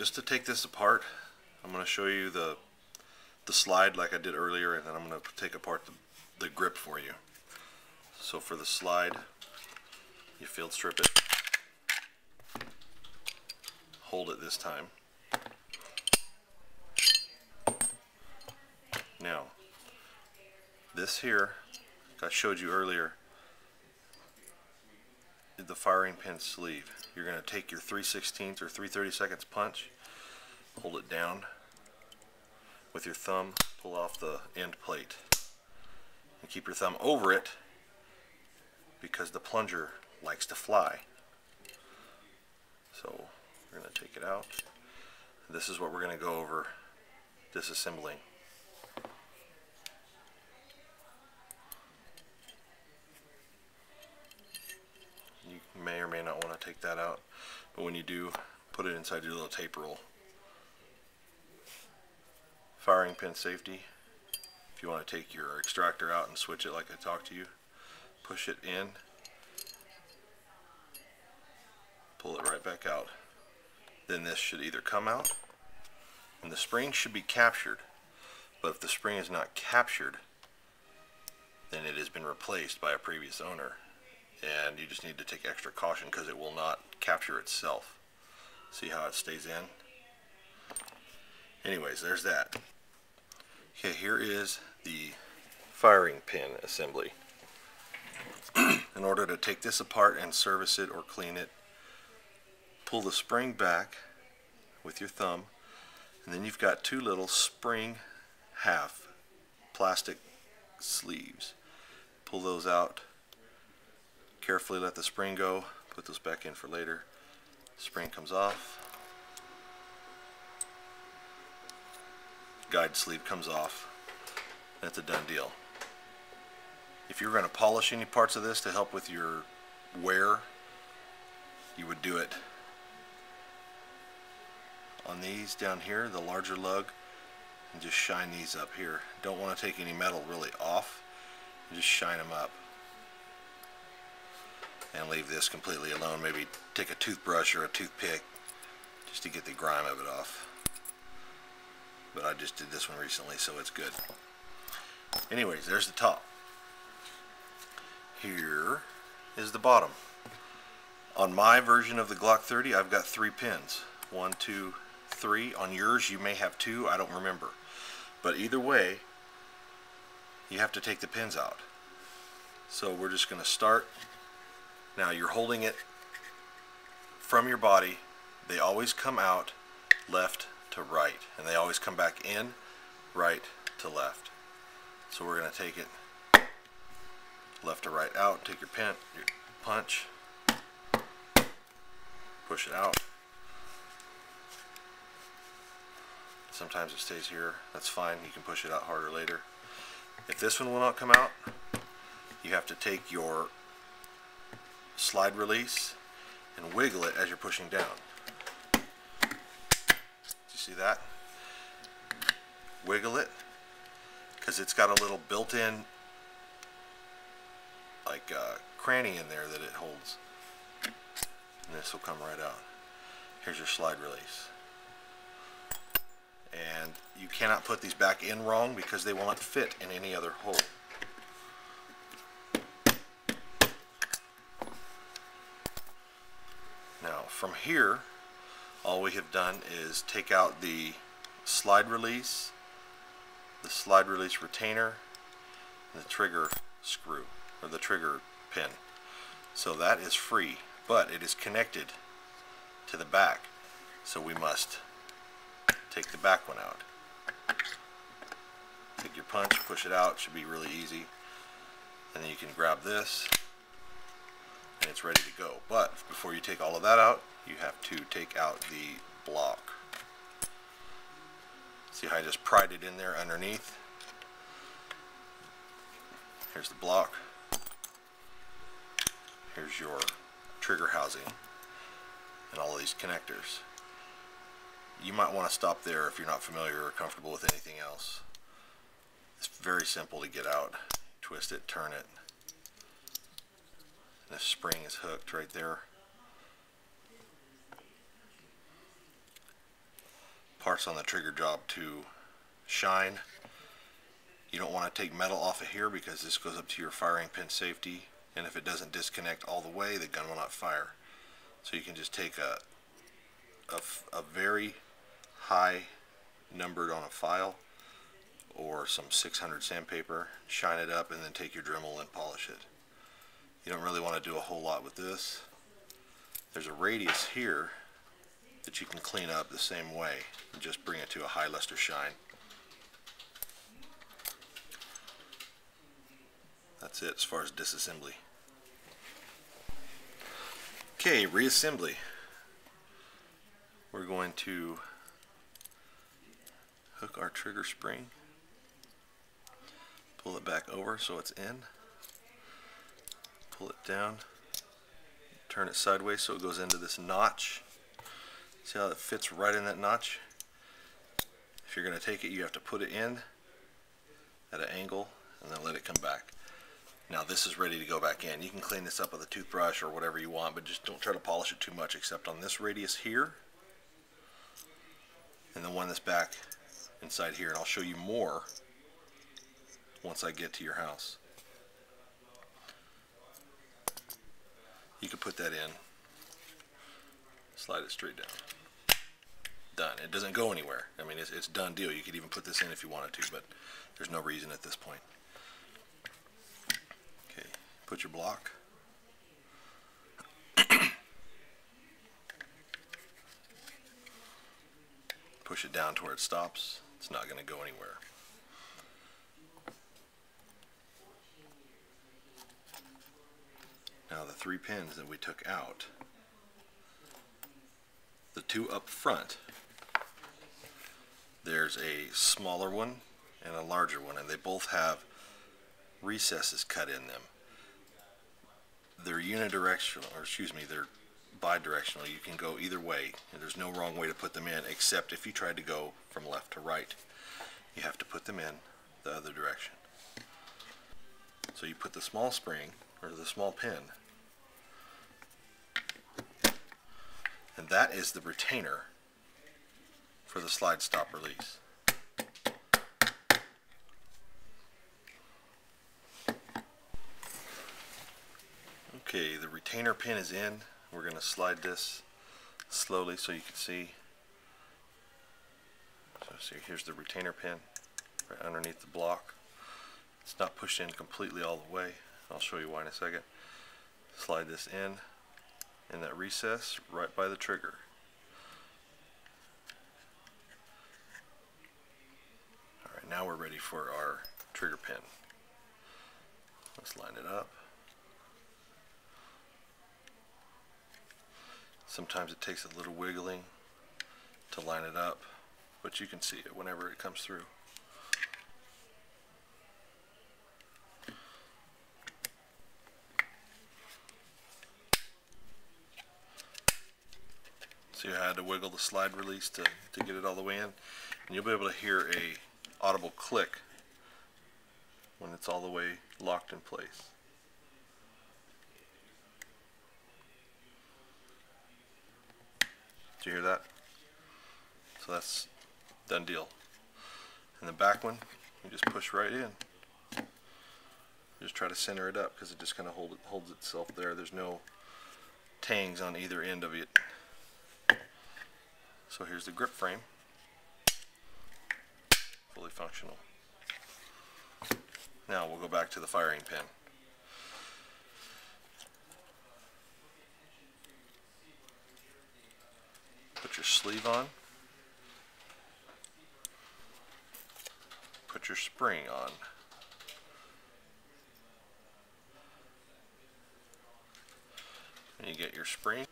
just to take this apart, I'm going to show you the the slide like I did earlier, and then I'm going to take apart the, the grip for you. So for the slide, you field strip it, hold it this time. Now, this here, I showed you earlier, the firing pin sleeve. You're going to take your 3 16th or 3 32nds punch, hold it down with your thumb, pull off the end plate, and keep your thumb over it because the plunger likes to fly. So we're going to take it out. This is what we're going to go over disassembling. You may or may not want to take that out, but when you do, put it inside your little tape roll. Firing pin safety. If you want to take your extractor out and switch it like I talked to you, push it in, pull it right back out. Then this should either come out, and the spring should be captured, but if the spring is not captured, then it has been replaced by a previous owner and you just need to take extra caution because it will not capture itself. See how it stays in? Anyways, there's that. Okay, here is the firing pin assembly. in order to take this apart and service it or clean it, pull the spring back with your thumb, and then you've got two little spring half plastic sleeves. Pull those out carefully let the spring go, put those back in for later. Spring comes off. Guide sleeve comes off. That's a done deal. If you're going to polish any parts of this to help with your wear, you would do it on these down here, the larger lug, and just shine these up here. Don't want to take any metal really off, just shine them up and leave this completely alone. Maybe take a toothbrush or a toothpick just to get the grime of it off. But I just did this one recently, so it's good. Anyways, there's the top. Here is the bottom. On my version of the Glock 30, I've got three pins. One, two, three. On yours, you may have two. I don't remember. But either way, you have to take the pins out. So we're just going to start now you're holding it from your body. They always come out left to right and they always come back in right to left. So we're going to take it left to right out, take your pin, your punch, push it out. Sometimes it stays here, that's fine, you can push it out harder later. If this one will not come out, you have to take your slide release and wiggle it as you're pushing down. Do you see that? Wiggle it because it's got a little built-in like uh, cranny in there that it holds and this will come right out. Here's your slide release. And you cannot put these back in wrong because they will not fit in any other hole. From here, all we have done is take out the slide release, the slide release retainer, the trigger screw, or the trigger pin. So that is free, but it is connected to the back. So we must take the back one out. Take your punch, push it out, should be really easy. And then you can grab this, and it's ready to go. But before you take all of that out, you have to take out the block. See how I just pried it in there underneath? Here's the block. Here's your trigger housing and all of these connectors. You might want to stop there if you're not familiar or comfortable with anything else. It's very simple to get out. Twist it, turn it. This spring is hooked right there. Parts on the trigger job to shine. You don't want to take metal off of here because this goes up to your firing pin safety and if it doesn't disconnect all the way the gun will not fire. So you can just take a, a, a very high numbered on a file or some 600 sandpaper, shine it up and then take your Dremel and polish it. You don't really want to do a whole lot with this. There's a radius here that you can clean up the same way and just bring it to a high luster shine. That's it as far as disassembly. Okay, reassembly. We're going to hook our trigger spring, pull it back over so it's in, pull it down, turn it sideways so it goes into this notch. See how it fits right in that notch? If you're going to take it, you have to put it in at an angle and then let it come back. Now this is ready to go back in. You can clean this up with a toothbrush or whatever you want, but just don't try to polish it too much except on this radius here and the one that's back inside here. And I'll show you more once I get to your house. You can put that in, slide it straight down. Done. It doesn't go anywhere. I mean, it's, it's done deal. You could even put this in if you wanted to, but there's no reason at this point. Okay, put your block. Push it down to where it stops. It's not going to go anywhere. Now the three pins that we took out, two up front, there's a smaller one and a larger one and they both have recesses cut in them they're unidirectional, or excuse me, they're bidirectional. You can go either way. And there's no wrong way to put them in, except if you tried to go from left to right. You have to put them in the other direction. So you put the small spring, or the small pin, and that is the retainer for the slide stop release. Okay, the retainer pin is in. We're going to slide this slowly so you can see. So see, here's the retainer pin right underneath the block. It's not pushed in completely all the way. I'll show you why in a second. Slide this in in that recess right by the trigger. Alright, now we're ready for our trigger pin. Let's line it up. Sometimes it takes a little wiggling to line it up, but you can see it whenever it comes through. Had to wiggle the slide release to, to get it all the way in? And you'll be able to hear a audible click when it's all the way locked in place. Do you hear that? So that's done deal. And the back one, you just push right in. Just try to center it up because it just kind of hold it, holds itself there. There's no tangs on either end of it. So here's the grip frame. Fully functional. Now we'll go back to the firing pin. Put your sleeve on. Put your spring on. And you get your spring.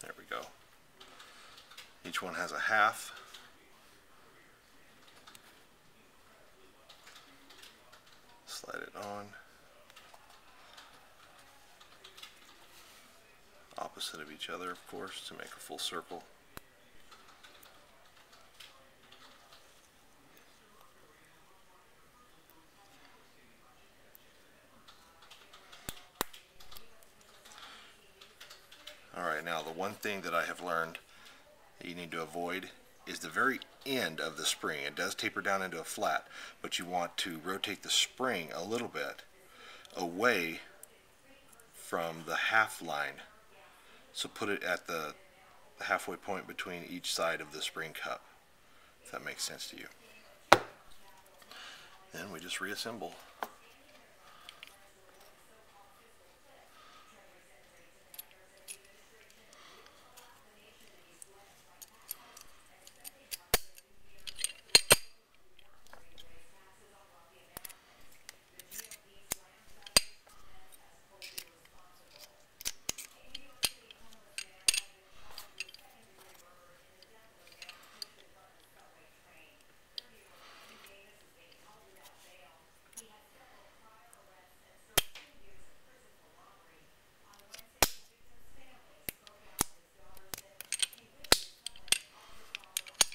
There we go. Each one has a half. Slide it on. opposite of each other, of course, to make a full circle. Alright, now the one thing that I have learned that you need to avoid is the very end of the spring. It does taper down into a flat, but you want to rotate the spring a little bit away from the half line. So put it at the halfway point between each side of the spring cup, if that makes sense to you. Then we just reassemble.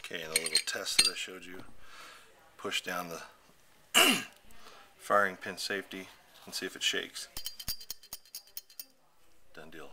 Okay, and the little test that I showed you, push down the firing pin safety and see if it shakes. Done deal.